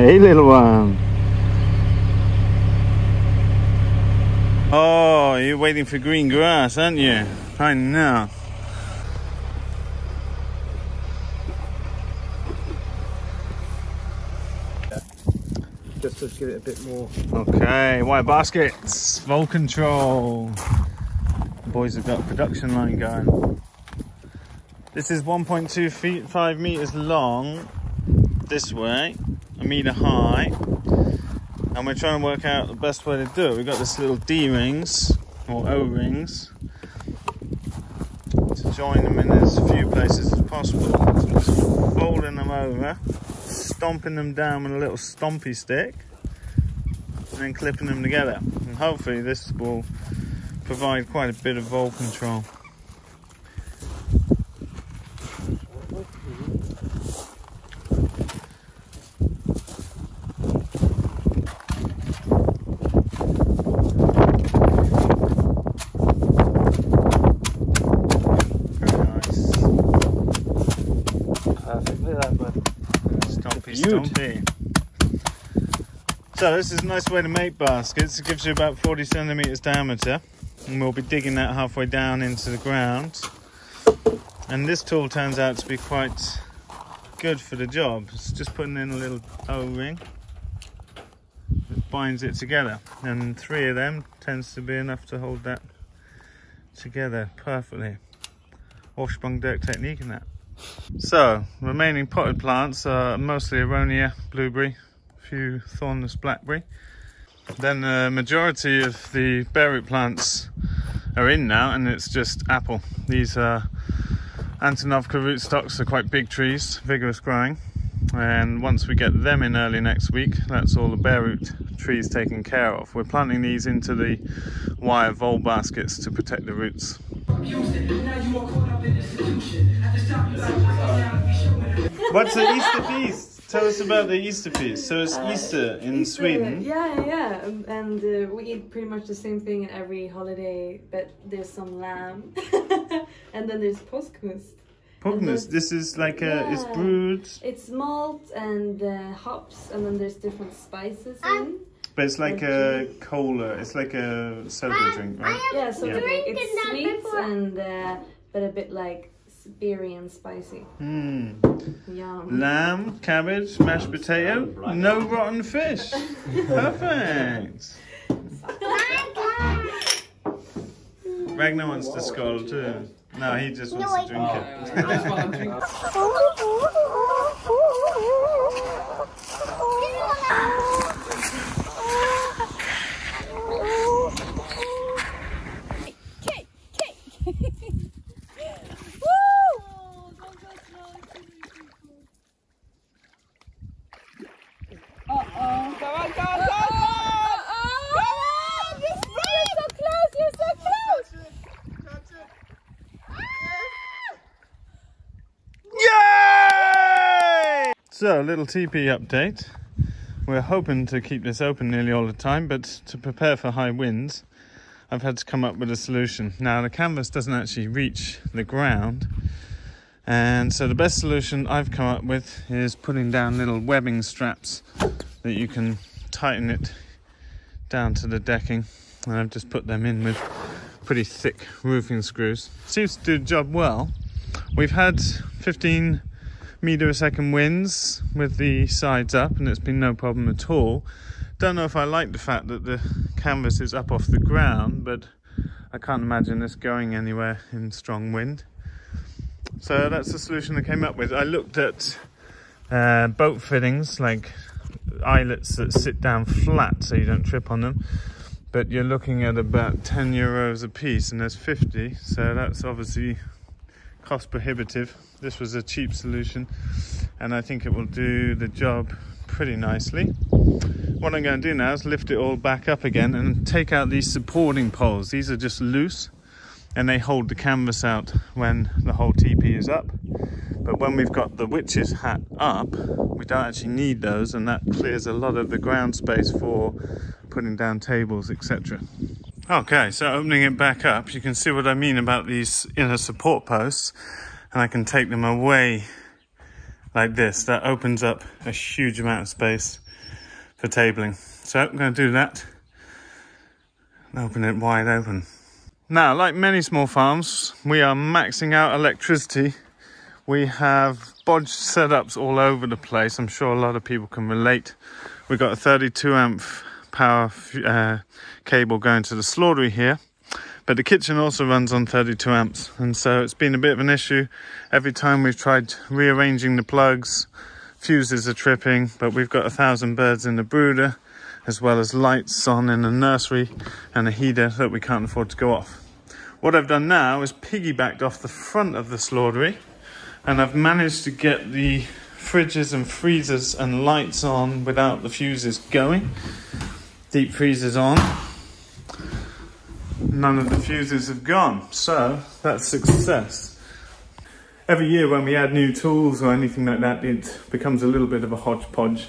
Hey, little one. Oh, you're waiting for green grass, aren't you? I know. Just give it a bit more. Okay, white baskets, vole control. The boys have got a production line going. This is 1.2 feet, 5 meters long this way, a meter high. And we're trying to work out the best way to do it. We've got this little D-rings, or O-rings, to join them in as few places as possible. So just folding them over, stomping them down with a little stompy stick, and then clipping them together. And hopefully this will provide quite a bit of vole control. Very nice. Perfect. Look at that, bud. Stumpy, Beaut. stumpy. So this is a nice way to make baskets. It gives you about 40 centimeters diameter. And we'll be digging that halfway down into the ground. And this tool turns out to be quite good for the job. It's just putting in a little O-ring that binds it together. And three of them tends to be enough to hold that together perfectly. Hochsprung-Dirk technique in that. So, remaining potted plants are mostly Aronia blueberry, few thornless blackberry. Then the majority of the berry plants are in now, and it's just apple. These are Antonovka rootstocks, are quite big trees, vigorous growing. And once we get them in early next week, that's all the bare root trees taken care of. We're planting these into the wire vole baskets to protect the roots. What's the Easter feast? Tell us about the Easter feast. So it's Easter in Easter, Sweden. Yeah, yeah, yeah. Um, And uh, we eat pretty much the same thing every holiday, but there's some lamb. and then there's påskmust. Pugnas. This is like a, it's brewed, It's malt and uh, hops, and then there's different spices in. but it's like a cola. It's like a soda drink, right? Yeah, so Yeah. like, Drinking it's that sweet before. and uh, but a bit like beery and spicy. Hmm. Yum. Lamb, cabbage, mashed potato, no rotten fish. Perfect. Ragnar wants to scold too. No, he just wants to drink it. That's what I'm drinking. Yay! So, a little TP update. We're hoping to keep this open nearly all the time, but to prepare for high winds, I've had to come up with a solution. Now, the canvas doesn't actually reach the ground, and so the best solution I've come up with is putting down little webbing straps that you can tighten it down to the decking. And I've just put them in with pretty thick roofing screws. Seems to do the job well. We've had 15 meter a second winds with the sides up, and it's been no problem at all. Don't know if I like the fact that the canvas is up off the ground, but I can't imagine this going anywhere in strong wind. So that's the solution I came up with. I looked at uh, boat fittings, like eyelets that sit down flat so you don't trip on them. But you're looking at about 10 euros a piece, and there's 50, so that's obviously cost prohibitive. This was a cheap solution, and I think it will do the job pretty nicely. What I'm going to do now is lift it all back up again and take out these supporting poles. These are just loose and they hold the canvas out when the whole TP is up. But when we've got the witch's hat up, we don't actually need those and that clears a lot of the ground space for putting down tables, etc. Okay, so opening it back up, you can see what I mean about these inner support posts and I can take them away like this. That opens up a huge amount of space for tabling. So I'm going to do that and open it wide open. Now, like many small farms, we are maxing out electricity. We have bodge setups all over the place. I'm sure a lot of people can relate. We've got a 32 amp power uh, cable going to the slaughtery here. But the kitchen also runs on 32 amps, and so it's been a bit of an issue. Every time we've tried rearranging the plugs, fuses are tripping, but we've got a thousand birds in the brooder, as well as lights on in the nursery and a heater that we can't afford to go off. What I've done now is piggybacked off the front of the slaughtery, and I've managed to get the fridges and freezers and lights on without the fuses going deep freezers on. None of the fuses have gone, so that's success. Every year when we add new tools or anything like that, it becomes a little bit of a hodgepodge.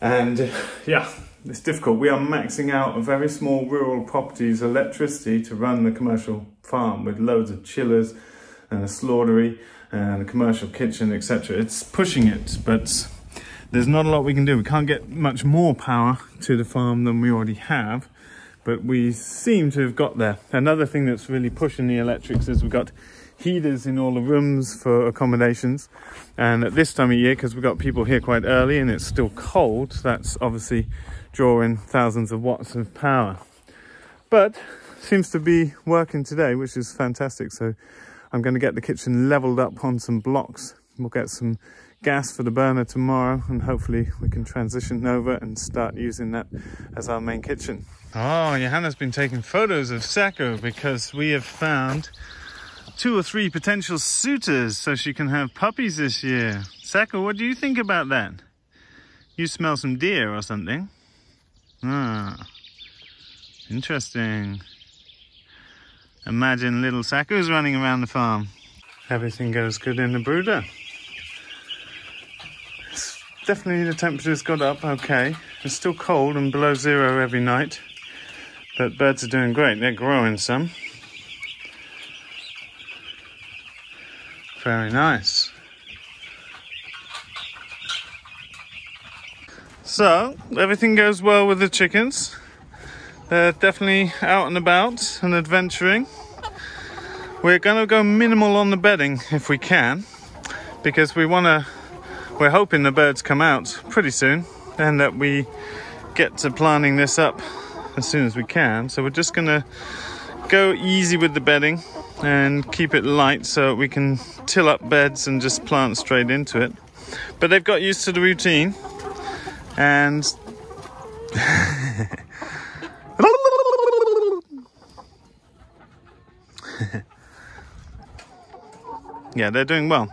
And yeah, it's difficult. We are maxing out a very small rural property's electricity to run the commercial farm with loads of chillers and a slaughtery and a commercial kitchen, etc. It's pushing it, but there's not a lot we can do. We can't get much more power to the farm than we already have, but we seem to have got there. Another thing that's really pushing the electrics is we've got heaters in all the rooms for accommodations. And at this time of year, because we've got people here quite early and it's still cold, that's obviously drawing thousands of watts of power. But seems to be working today, which is fantastic. So I'm going to get the kitchen leveled up on some blocks. We'll get some gas for the burner tomorrow and hopefully we can transition over and start using that as our main kitchen. Oh, Johanna's been taking photos of Sacco because we have found two or three potential suitors so she can have puppies this year. Sacco, what do you think about that? You smell some deer or something? Ah, interesting. Imagine little Sacco's running around the farm. Everything goes good in the brooder definitely the temperature's got up okay. It's still cold and below zero every night, but birds are doing great. They're growing some. Very nice. So, everything goes well with the chickens. They're definitely out and about and adventuring. We're going to go minimal on the bedding if we can, because we want to we're hoping the birds come out pretty soon and that we get to planting this up as soon as we can. So we're just gonna go easy with the bedding and keep it light so we can till up beds and just plant straight into it. But they've got used to the routine and yeah, they're doing well.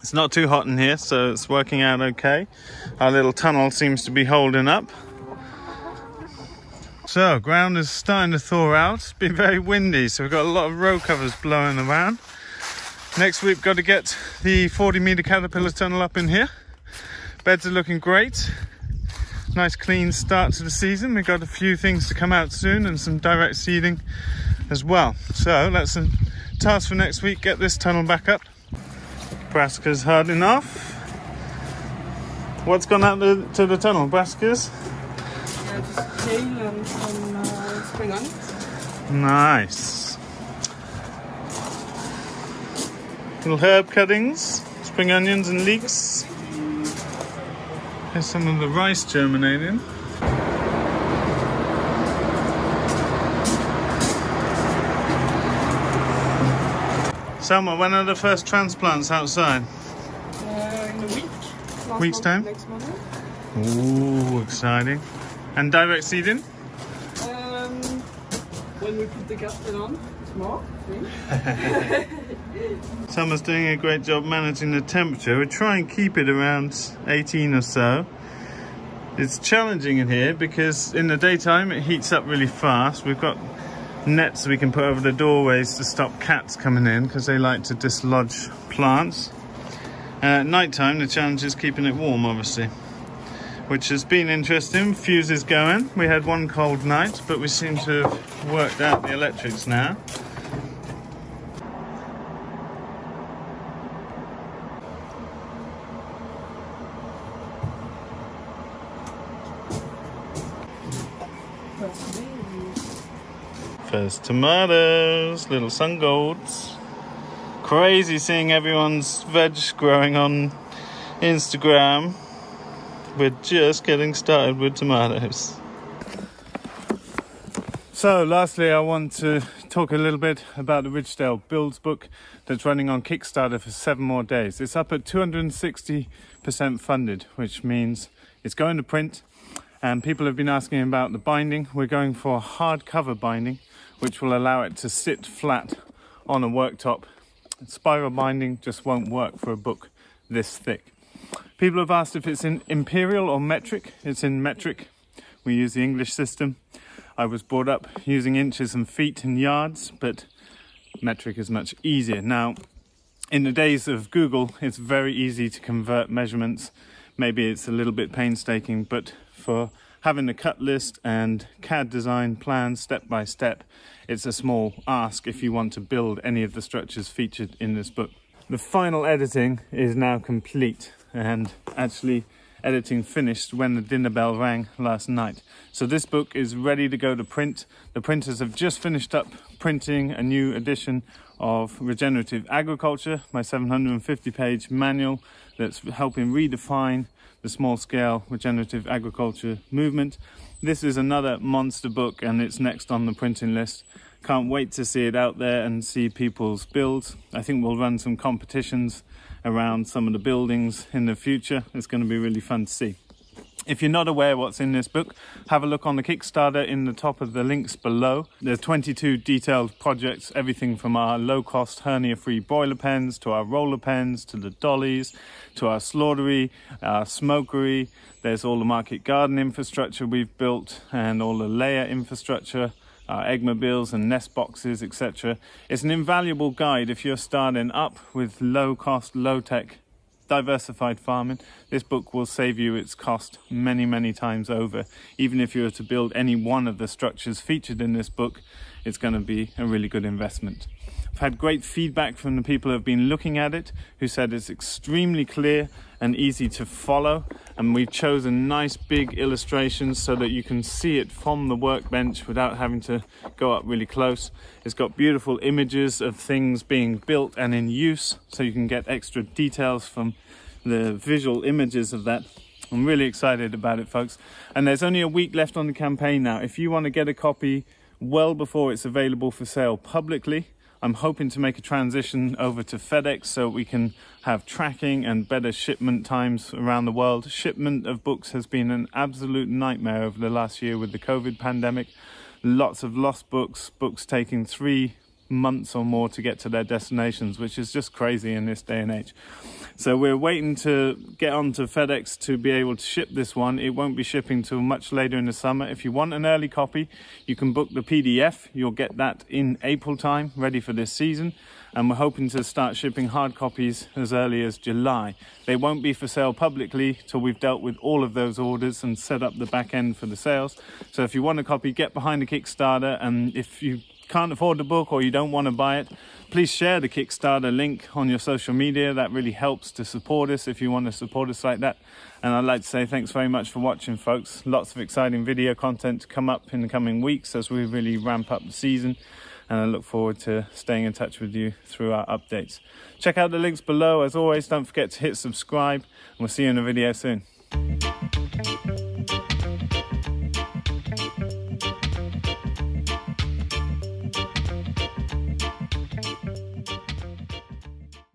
It's not too hot in here, so it's working out okay. Our little tunnel seems to be holding up. So, ground is starting to thaw out. It's been very windy, so we've got a lot of row covers blowing around. Next we've got to get the 40 meter caterpillar tunnel up in here. Beds are looking great. Nice clean start to the season. We've got a few things to come out soon and some direct seeding as well. So that's a uh, task for next week, get this tunnel back up. Brassica's hard enough. What's gone out to, to the tunnel? Brassicas? Yeah, just kale and some uh, spring onions. Nice. Little herb cuttings, spring onions and leeks. Here's some of the rice germinating. Selma, when are the first transplants outside? Uh, in a week. Last Week's month, time? Next Monday. Ooh, exciting. And direct seeding? Um, when we put the gasket on tomorrow. I think. Summer's doing a great job managing the temperature. We try and keep it around 18 or so. It's challenging in here because in the daytime it heats up really fast. We've got nets we can put over the doorways to stop cats coming in because they like to dislodge plants. And at night time, the challenge is keeping it warm, obviously, which has been interesting. Fuse is going. We had one cold night, but we seem to have worked out the electrics now. First tomatoes, little Sungolds. Crazy seeing everyone's veg growing on Instagram. We're just getting started with tomatoes. So, lastly, I want to talk a little bit about the Ridgedale Builds book that's running on Kickstarter for seven more days. It's up at 260% funded, which means it's going to print. And people have been asking about the binding. We're going for hardcover binding, which will allow it to sit flat on a worktop. Spiral binding just won't work for a book this thick. People have asked if it's in imperial or metric. It's in metric. We use the English system. I was brought up using inches and feet and yards, but metric is much easier. Now, in the days of Google, it's very easy to convert measurements. Maybe it's a little bit painstaking, but for having a cut list and CAD design plans step by step, it's a small ask if you want to build any of the structures featured in this book. The final editing is now complete and actually editing finished when the dinner bell rang last night. So this book is ready to go to print. The printers have just finished up printing a new edition of Regenerative Agriculture, my 750 page manual that's helping redefine the small scale regenerative agriculture movement. This is another monster book and it's next on the printing list. Can't wait to see it out there and see people's builds. I think we'll run some competitions around some of the buildings in the future. It's going to be really fun to see. If you're not aware what's in this book, have a look on the Kickstarter in the top of the links below. There's 22 detailed projects, everything from our low-cost hernia-free broiler pens to our roller pens to the dollies to our slaughtery, our smokery. There's all the market garden infrastructure we've built and all the layer infrastructure uh, eggmobiles and nest boxes, etc. It's an invaluable guide if you're starting up with low cost, low tech diversified farming, this book will save you its cost many, many times over. Even if you were to build any one of the structures featured in this book, it's going to be a really good investment. I've had great feedback from the people who have been looking at it, who said it's extremely clear and easy to follow. And we've chosen nice big illustrations so that you can see it from the workbench without having to go up really close. It's got beautiful images of things being built and in use, so you can get extra details from the visual images of that. I'm really excited about it, folks. And there's only a week left on the campaign now. If you want to get a copy well before it's available for sale publicly, I'm hoping to make a transition over to FedEx so we can have tracking and better shipment times around the world. Shipment of books has been an absolute nightmare over the last year with the COVID pandemic. Lots of lost books, books taking three months or more to get to their destinations, which is just crazy in this day and age. So we're waiting to get onto FedEx to be able to ship this one. It won't be shipping till much later in the summer. If you want an early copy, you can book the PDF. You'll get that in April time, ready for this season. And we're hoping to start shipping hard copies as early as July. They won't be for sale publicly till we've dealt with all of those orders and set up the back end for the sales. So if you want a copy, get behind the Kickstarter. And if you can't afford the book or you don't want to buy it, please share the Kickstarter link on your social media. That really helps to support us if you want to support us like that. And I'd like to say thanks very much for watching, folks. Lots of exciting video content to come up in the coming weeks as we really ramp up the season. And I look forward to staying in touch with you through our updates. Check out the links below. As always, don't forget to hit subscribe. And we'll see you in a video soon.